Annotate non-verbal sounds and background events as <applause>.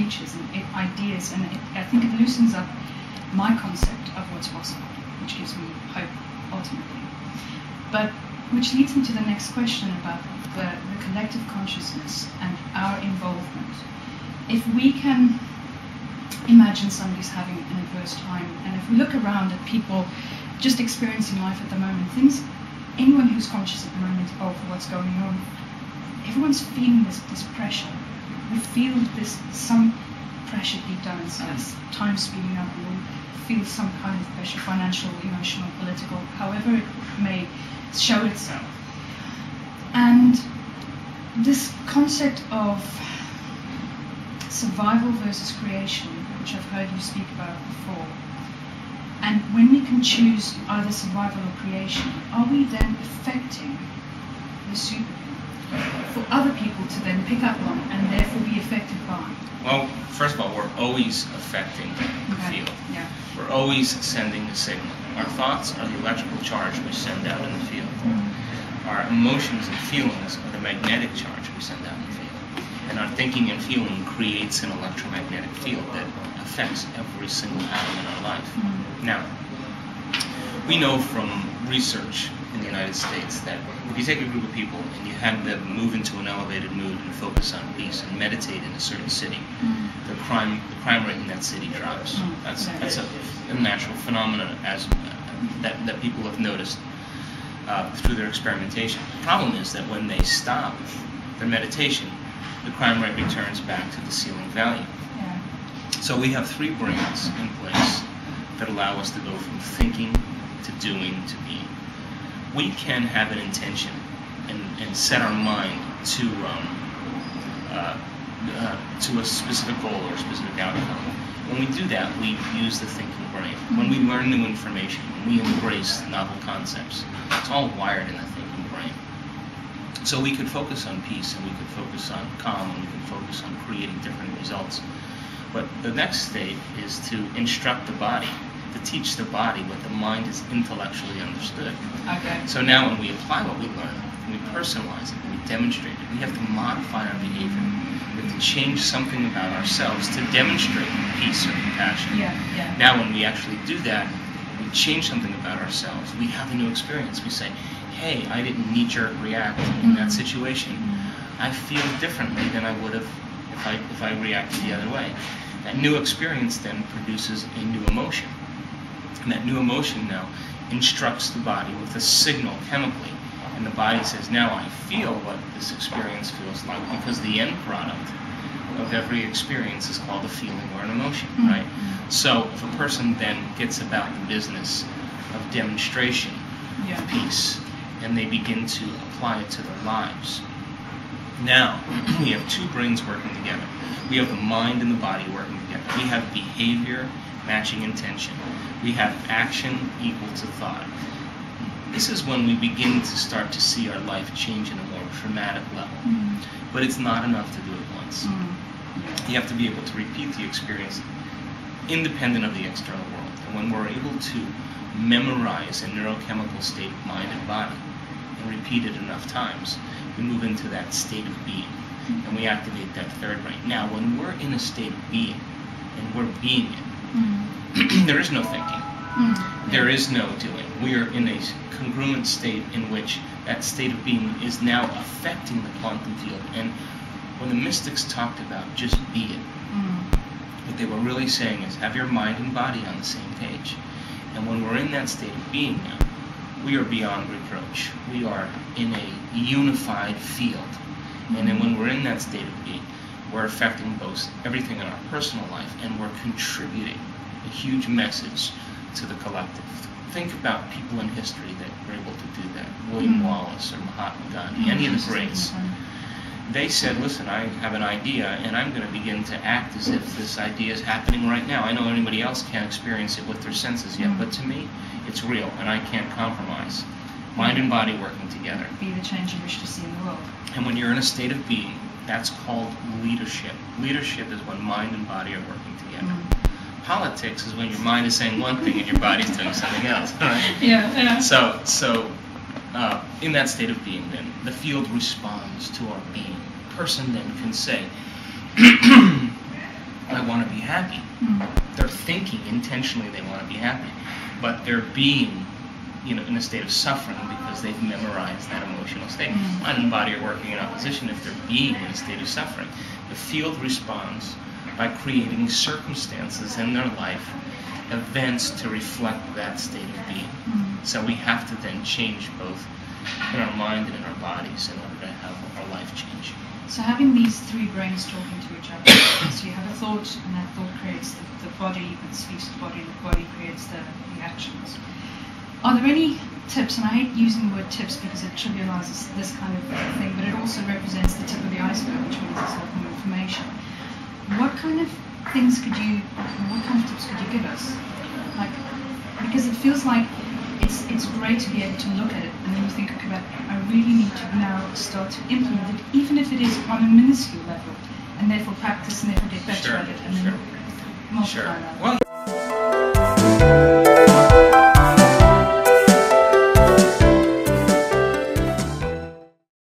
futures and ideas, and it, I think it loosens up my concept of what's possible, which gives me hope ultimately. But which leads me to the next question about the, the collective consciousness and our involvement. If we can imagine somebody's having an adverse time, and if we look around at people just experiencing life at the moment, things anyone who's conscious at the moment of what's going on, everyone's feeling this, this pressure we feel this some pressure deep down inside us, time speeding up, we feel some kind of pressure, financial, emotional, political, however it may show itself. And this concept of survival versus creation, which I've heard you speak about before, and when we can choose either survival or creation, are we then affecting the superhuman for other people to then pick up on and therefore be affected by? Well, first of all, we're always affecting the Okay, field. Yeah. We're always sending a signal. Our thoughts are the electrical charge we send out in the field. Our emotions and feelings are the magnetic charge we send out in the field. And our thinking and feeling creates an electromagnetic field that affects every single atom in our life. Mm. Now, we know from research in the United States that if you take a group of people and you have them move into an elevated mood and focus on peace and meditate in a certain city, Mm. the crime the crime rate in that city drops. Mm, That's that's a, a natural phenomenon as that that people have noticed uh, through their experimentation. The problem is that when they stop their meditation, the crime rate returns back to the ceiling value. Yeah. So we have three brains in place that allow us to go from thinking to doing to being. We can have an intention and, and set our mind to um, uh, uh, to a specific goal or a specific outcome. When we do that, we use the thinking brain. When we learn new information, we embrace novel concepts, it's all wired in the thinking brain. So we could focus on peace and we could focus on calm and we could focus on creating different results. But the next state is to instruct the body, to teach the body what the mind is intellectually understood. Okay. So now when we apply what we learn, we personalize it, we demonstrate it, we have to modify our behavior. We have to change something about ourselves to demonstrate peace or compassion. Yeah. Yeah. Now when we actually do that, we change something about ourselves. We have a new experience. We say, hey, I didn't knee-jerk react in that Mhm. situation. I feel differently than I would have if I, if I reacted the other way. That new experience then produces a new emotion. And that new emotion now instructs the body with a signal chemically. And the body says, now I feel what this experience feels like because the end product of every experience is called a feeling or an emotion, Mhm. right? So if a person then gets about the business of demonstration Yeah. of peace and they begin to apply it to their lives, now we have two brains working together. We have the mind and the body working together. We have behavior matching intention. We have action equal to thought. This is when we begin to start to see our life change in a more dramatic level. Mm. But it's not enough to do it once. Mm. You have to be able to repeat the experience independent of the external world. And when we're able to memorize a neurochemical state of mind and body and repeat it enough times, we move into that state of being and we activate that third brain. Now, when we're in a state of being and we're being it, Mm. <clears throat> there is no thinking. Mm. There is no doing. We are in a congruent state in which that state of being is now affecting the quantum field. And when the mystics talked about just be it, Mm. what they were really saying is have your mind and body on the same page. And when we're in that state of being now, we are beyond reproach. We are in a unified field. And then when we're in that state of being, we're affecting both everything in our personal life and we're contributing a huge message to the collective. Think about people in history that were able to do that. William Mm. Wallace or Mahatma Gandhi, any of the greats they said, listen, I have an idea and I'm going to begin to act as if this idea is happening right now. I know anybody else can't experience it with their senses yet, but to me, it's real and I can't compromise. Mind and body working together. Be the change you wish to see in the world. And when you're in a state of being, that's called leadership. Leadership is when mind and body are working together. Mm. Politics is when your mind is saying one thing and your body's doing something else. Right? <laughs> Yeah. Yeah. So, so uh, in that state of being, then the field responds to our being. Person then can say, <clears throat> I want to be happy. Mm. They're thinking intentionally they want to be happy, but they're being, you know, in a state of suffering because they've memorized that emotional state. Mind and body are working in opposition if they're being in a state of suffering. The field responds by creating circumstances in their life, events to reflect that state of being. Mm. So we have to then change both in our mind and in our bodies in order to have our life change. So having these three brains talking to each other, <coughs> so you have a thought, and that thought creates the, the body, that speaks to the body, the body creates the, the actions. Are there any tips, and I hate using the word tips because it trivializes this kind of thing, but it also represents the tip of the iceberg, which means it's a lot more information. What kind of things could you, what kind of tips could you give us? Like, because it feels like it's it's great to be able to look at it and then you think, okay, but I really need to now start to implement it, even if it is on a minuscule level, and therefore practice and therefore get better Sure, at it, and then sure. multiply Sure. that. Well,